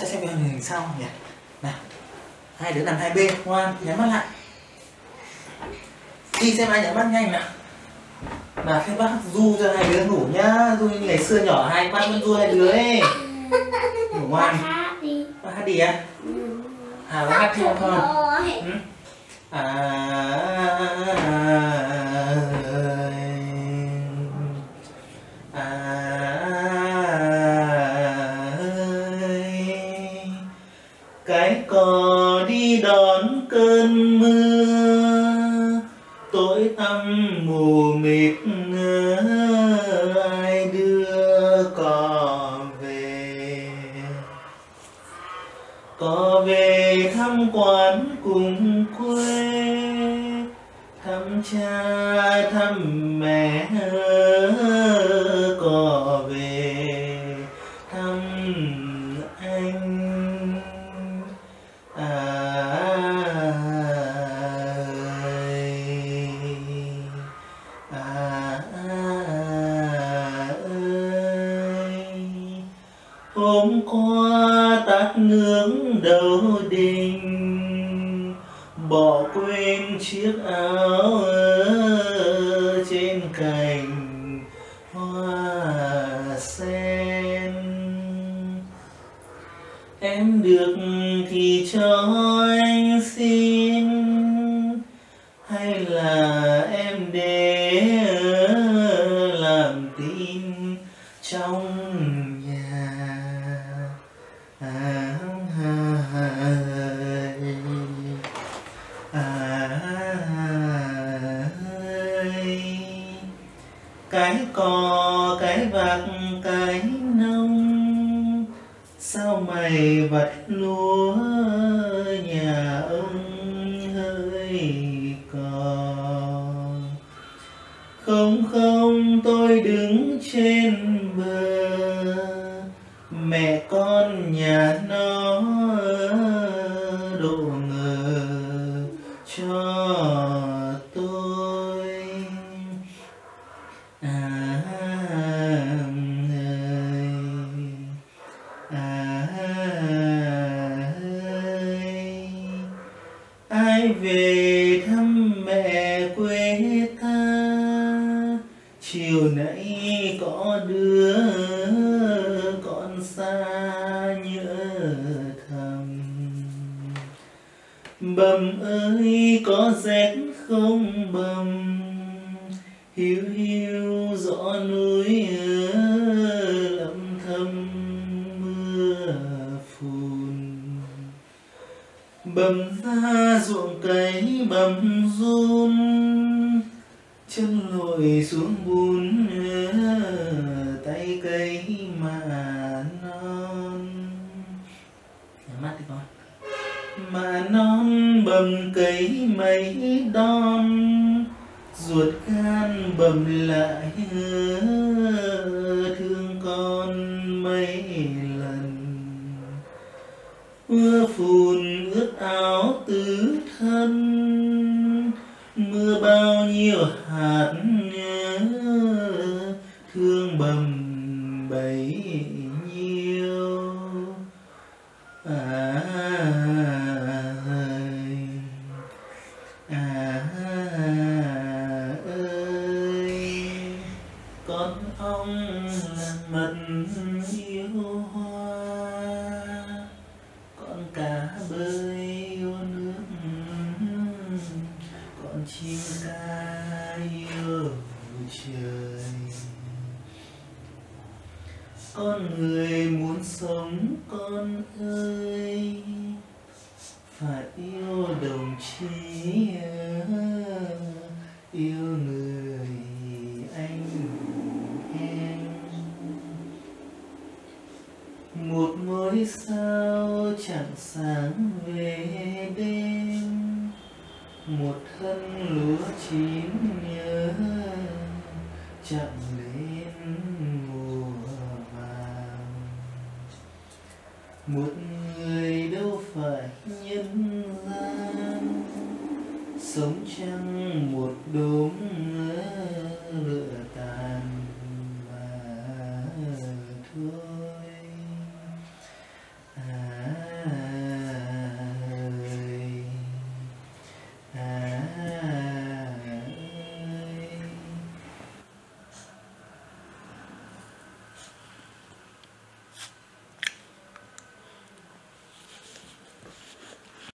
sẽ xem video hình sau nhỉ. Nào hai đứa nằm hai bên ngoan nhắm mắt lại. Đi xem ai nhắm mắt nhanh nào. Nào thế bác du cho hai đứa ngủ nhá. Du như ngày xưa nhỏ hai bác vẫn du hai đứa ấy. Ngủ ngoan. Bác hát đi. Á à? Bác hát theo không. Ừ. À, cái cò đi đón cơn mưa, tối tăm mù mịt ai đưa cò về. Cò về thăm quán cùng quê, thăm cha, thăm hôm qua tắt ngưỡng đầu đình. Bỏ quên chiếc áo trên cành hoa sen. Em được thì cho anh xin, hay là em để làm tin trong ai cái cò, cái vạc, cái nông. Sao mày vặt lúa nhà ông hơi cò? Không không, tôi đứng trên bờ. Mẹ con nhà nó cho tôi. À, ơi, à, ơi. ai về thăm mẹ quê ta? Chiều nãy có đứa con xa. Bầm ơi, có rét không bầm? Hiu hiu rõ núi lâm thâm mưa phùn. Bầm ra ruộng cấy bầm run, chân lội xuống bùn bầm cấy mấy đom, ruột gan bầm lại thương con mấy lần. Mưa phùn ướt áo tứ thân, mưa bao nhiêu hạt trời con người muốn sống, con ơi. Phải yêu đồng chí, yêu người anh em. Một ngôi sao chẳng sáng về đêm, một thân lúa chín nhớ chậm lên mùa vàng. Một người đâu phải nhân gian sống trong một đốm